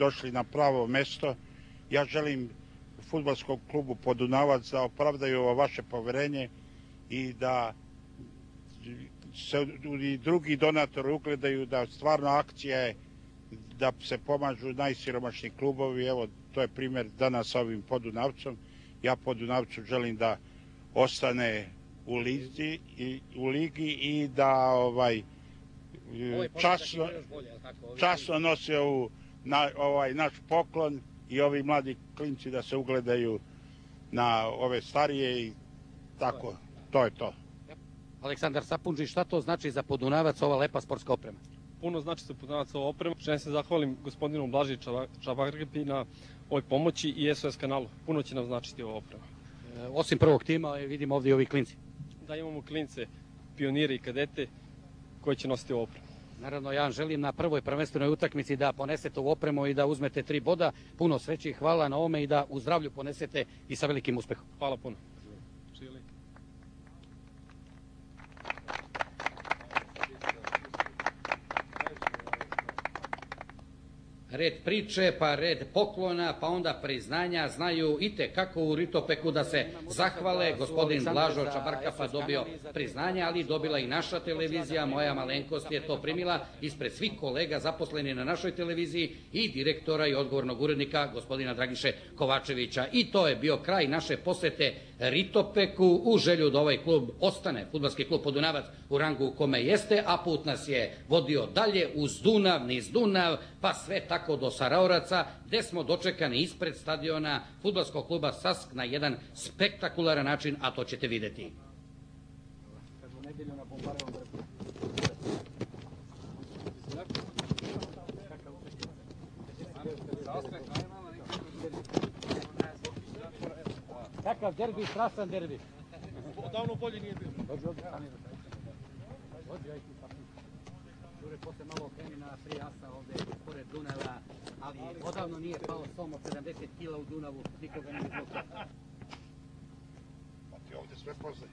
došli na pravo mesto. Ja želim futbolskom klubu Podunavac da opravdaju ovo vaše poverenje i da se i drugi donatori ugledaju da stvarno akcija je da se pomažu najsiromašniji klubovi. Evo, to je primjer danas sa ovim Podunavcom. Ja Podunavcu želim da ostane u ligi i, u ligi i da ovaj, časno, časno nosi ovu, na, ovaj naš poklon i ovi mladi klinci da se ugledaju na ove starije i tako, to je to. Aleksandar Sapunđi, šta to znači za Podunavac ova lepa sportska oprema? Puno znači za Podunavac ova oprema. Želim se zahvalim gospodinu Blaži Čabargepi na ovoj pomoći i SOS kanalu. Puno će nam značiti ova oprema. E, osim prvog tima, vidimo ovdje i ovi klinci. Da imamo klince, pionire i kadete koji će nositi ovu opremu. Naravno, ja vam želim na prvoj prvenstvenoj utakmici da ponesete u opremu i da uzmete tri boda. Puno sreći i hvala na ome i da u zdravlju ponesete i sa velikim uspehom. Hvala puno. Red priče, pa red poklona, pa onda priznanja, znaju i te kako u Ritopeku da se zahvale. Gospodin Blažo Čabarkapa dobio priznanja, ali dobila i naša televizija, moja malenkost je to primila ispred svih kolega zaposleni na našoj televiziji i direktora i odgovornog urednika gospodina Dragiše Kovačevića. I to je bio kraj naše posete Ritopeku u želju da ovaj klub ostane, futbalski klub Podunavac u rangu u kome jeste, a put nas je vodio dalje uz Dunav, niz Dunav, pa sve tako do Saraoraca, gde smo dočekani ispred stadiona futbalskog kluba Sask na jedan spektakularan način, a to ćete videti. Kakav derbi, strasan derbi. Odavno bolje nije bilo. Dođi stani da Dođi, aj Jure, posle malo okreni na 3 asa ovde, pored Dunava, ali odavno nije pao som od 70 kila u Dunavu, nikoga nije bilo. Pa ti ovdje sve poznaje.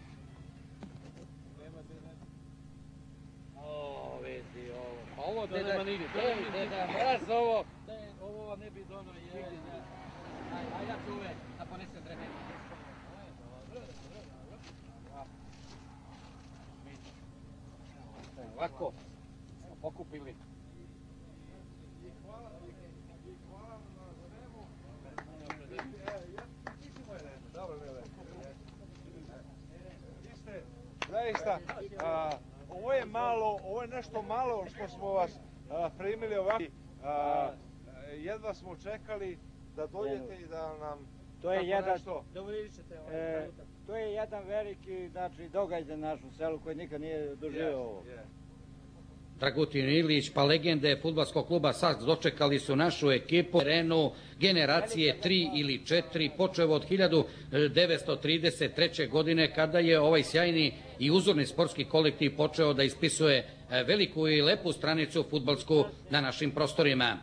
O, vidi ovo. Pa ovo deda, nema nigdje. Deda, mraz ovo. Ovo ne bi dono je. Aj, aj, ja ću uvek da ponesem vremena. Ovako smo pokupili. Zaista, a, ovo je malo, ovo je nešto malo što smo vas a, primili ovako. A, jedva smo čekali da dođete i da nam To je tako jedan, nešto... e, to je jedan veliki znači, događaj na našem selu koji nikad nije doživio ovo. Dragutin Ilić, pa legende futbalskog kluba Sask dočekali su našu ekipu terenu generacije 3 ili 4, počeo od 1933. godine kada je ovaj sjajni i uzorni sportski kolektiv počeo da ispisuje veliku i lepu stranicu futbalsku na našim prostorima.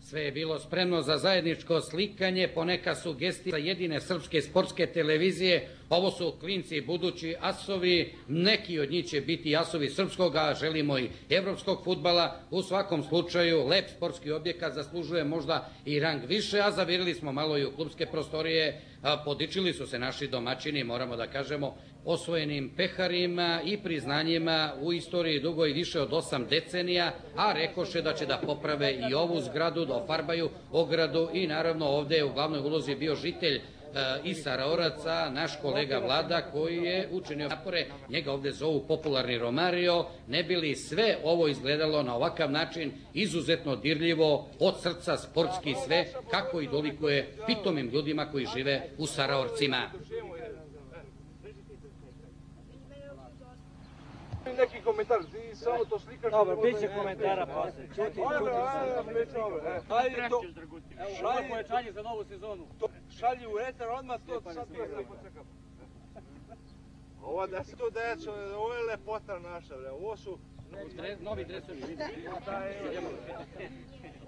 Sve je bilo spremno za zajedničko slikanje, poneka sugestija jedine srpske sportske televizije. Ovo su klinci budući asovi, neki od njih će biti asovi srpskog, a želimo i evropskog futbala. U svakom slučaju, lep sportski objekat zaslužuje možda i rang više, a zavirili smo malo i u klubske prostorije. Podičili su se naši domaćini, moramo da kažemo, osvojenim peharima i priznanjima u istoriji dugoj više od osam decenija, a rekoše da će da poprave i ovu zgradu, da ofarbaju ogradu i naravno ovde je u glavnoj ulozi bio žitelj i Saraoraca, naš kolega Vlada koji je učinio napore, njega ovde zovu popularni Romario, ne bi li sve ovo izgledalo na ovakav način izuzetno dirljivo, od srca, sportski sve, kako i dolikuje pitomim ljudima koji žive u Saraorcima. Neki komentar, ti samo to slikaš. Dobro, bit će komentara posle. Čuti, čuti. Hajde to, Šalji pojačanje za novu sezonu. šalji u eter, odmah to sad to sve počekam. Ovo da se to deco, ovo je lepota naša, bre. Ovo su Novi dresovi, vidi.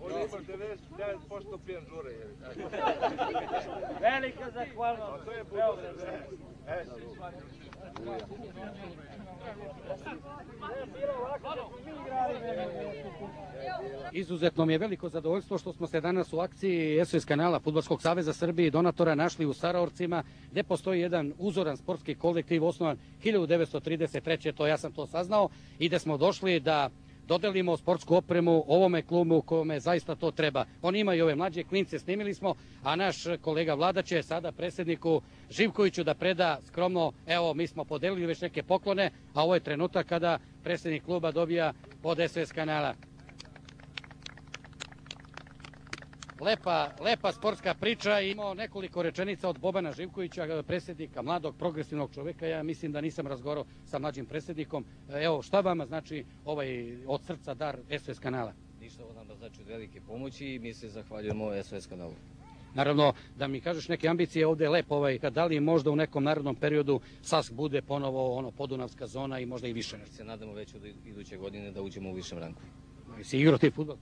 Ovo ima 99% pijan žure. je. Velika zahvalnost. To je budućnost. E, Izuzetno mi je veliko zadovoljstvo što smo se danas u akciji SOS kanala Futbolskog saveza Srbije i donatora našli u Saraorcima, gde postoji jedan uzoran sportski kolektiv osnovan 1933. To ja sam to saznao i da smo došli da dodelimo sportsku opremu ovome klubu kome zaista to treba. Oni imaju ove mlađe klince, snimili smo, a naš kolega Vlada će sada predsjedniku Živkoviću da preda skromno, evo mi smo podelili već neke poklone, a ovo je trenutak kada predsjednik kluba dobija pod SOS kanala. Lepa, lepa sportska priča i imao nekoliko rečenica od Bobana Živkovića, predsjednika, mladog, progresivnog čoveka. Ja mislim da nisam razgovarao sa mlađim predsjednikom. Evo, šta vama znači ovaj od srca dar SOS kanala? Ništa ovo nama znači od velike pomoći i mi se zahvaljujemo SOS kanalu. Naravno, da mi kažeš neke ambicije, ovde je lepo ovaj, da li možda u nekom narodnom periodu Sask bude ponovo ono podunavska zona i možda i više nešto. Se nadamo već od iduće godine da uđemo u višem ranku. Si igrao ti futbol?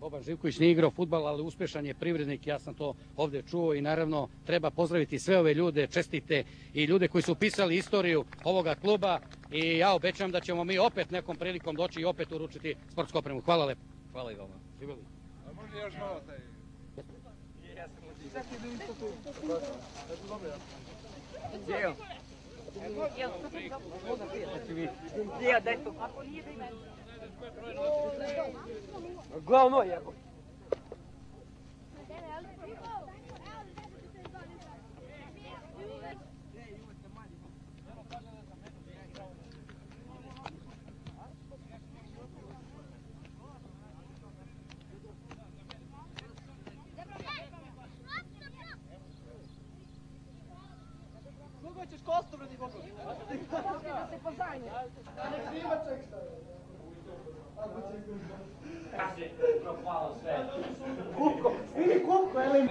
Boban Živković nije igrao futbal, ali uspešan je privrednik, ja sam to ovde čuo i naravno treba pozdraviti sve ove ljude, čestite i ljude koji su pisali istoriju ovoga kluba i ja obećam da ćemo mi opet nekom prilikom doći i opet uručiti sportsku opremu. Hvala lepo. Hvala i vama. Živjeli. A može još malo taj... Glavno я Koga ćeš kostu vrati Bogu? Da se pozajmi. Da se svima čeksta. Cuco, ele cuco, ela é.